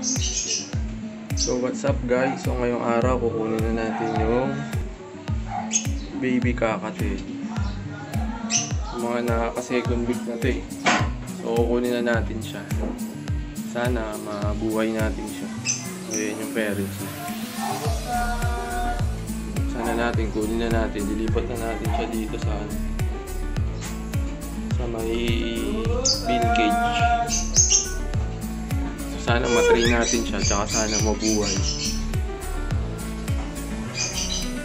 So what's up guys? So ngayong araw kukunin na natin yung baby kakati. Mga nakaka second week na eh. So kukunin na natin siya. Sana mabuhay natin siya. Ayan yung parents niya. Sana natin, kunin na natin, dilipat na natin siya dito sa sa may bin cage. Sana matrain natin siya, tsaka sana mabuhay.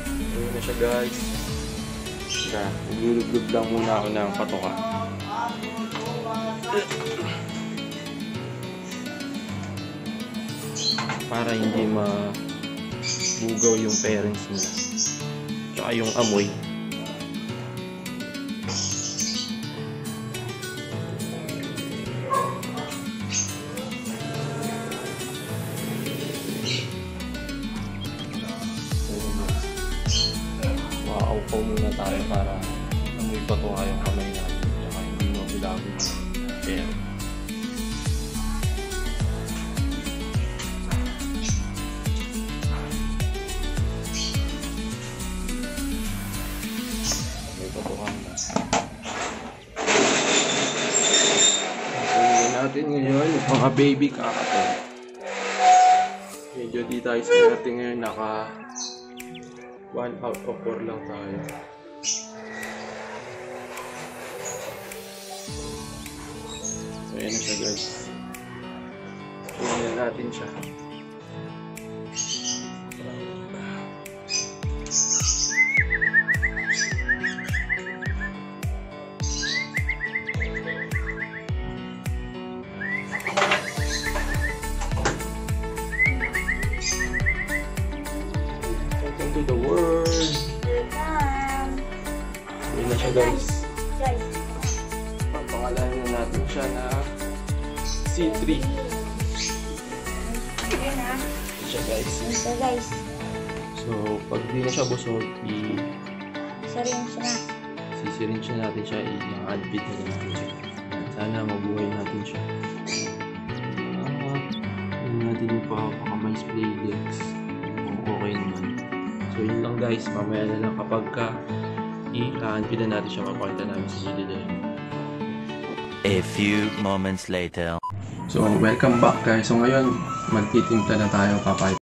Ayun na siya guys. Teka, naglulublog lang muna ako ng patoka. Para hindi mabugaw yung parents nila. Tsaka yung amoy. Para amoy patuha yung kamay natin. Tsaka hindi mabilago yung pera. May patuha na. Kunin natin ngayon yung mga baby kakatay. Medyo di tayo swerte ngayon. Naka 1 out of 4 lang tayo. Ayan na siya guys. Na natin siya. Ayan siya guys. Ito guys. So, pag di na siya busog, i Syringe na. sisiringe na natin siya, i-admit na natin siya. Sana mabuhay natin siya. Ah, yun natin yung pakakamay spray legs. Okay naman. So, yun lang guys. Mamaya na lang kapag ka i-admit na natin siya, mapakita namin sa video A few moments later. So, welcome back guys. So, ngayon, magtitimpla na tayo kapay.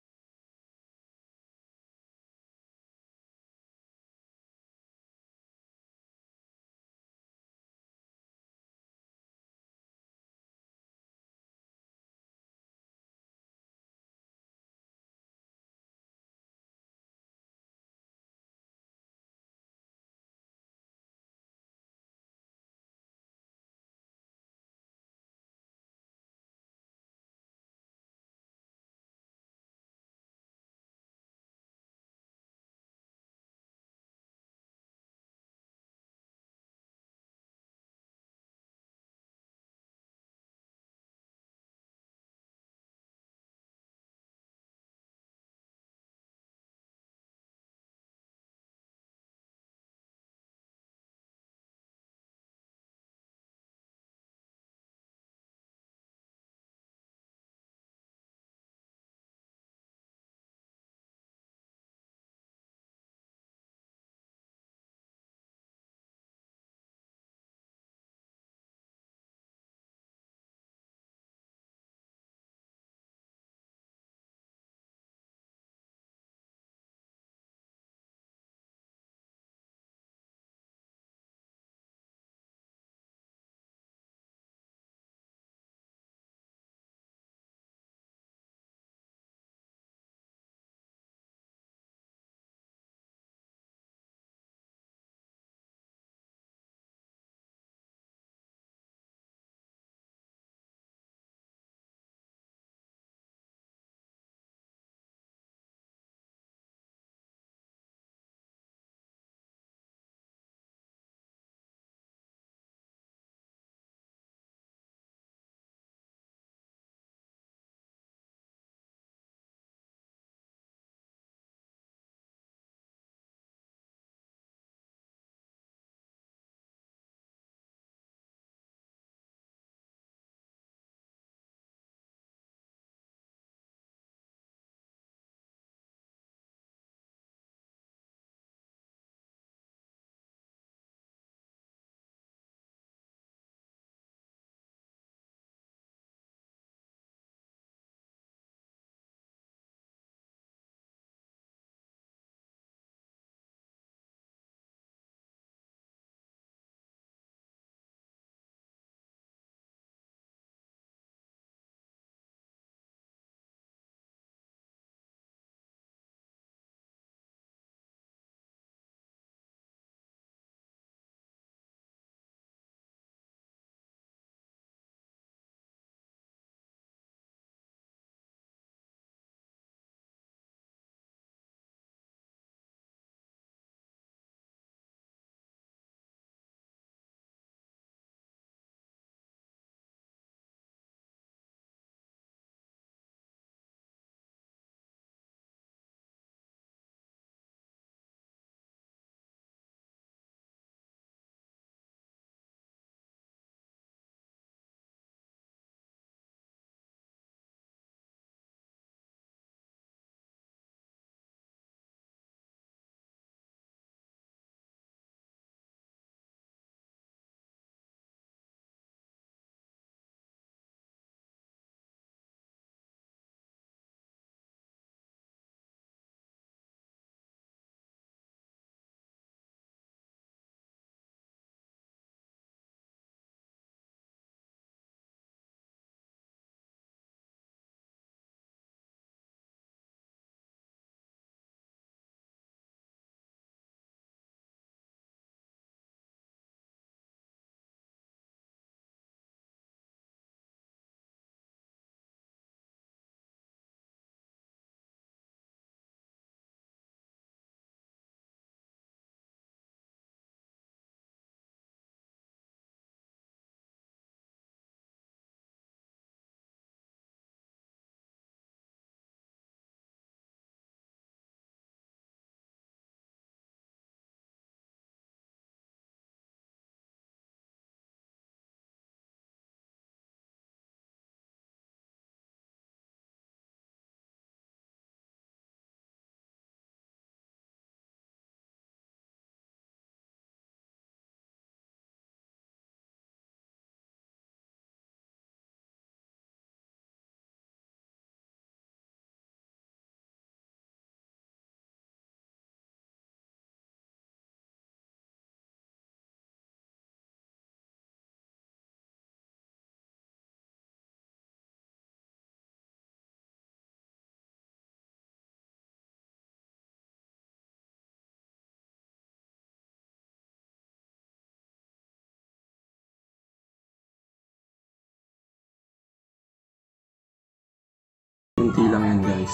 Unti lang yan guys.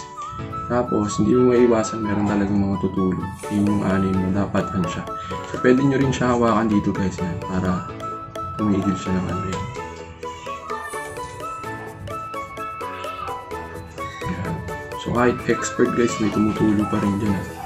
Tapos, hindi mo maiwasan, meron talagang mga tutulog. Yun yung anin mo, dapat yan siya. So, pwede nyo rin siya hawakan dito guys yan, para tumigil siya ng ano yan. So, kahit expert guys, may tumutulo pa rin dyan. eh.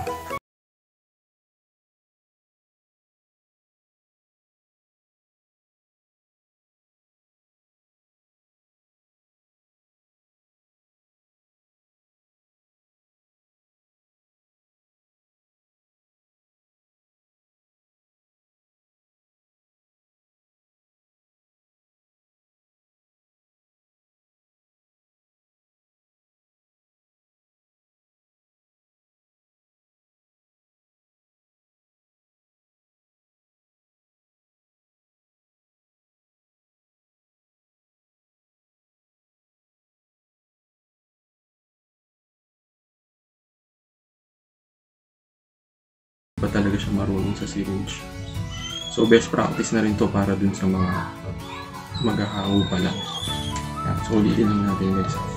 Ba talaga siya marunong sa syringe. So, best practice na rin to para dun sa mga maghahaw pa lang. Yan. So, ulitin lang natin guys.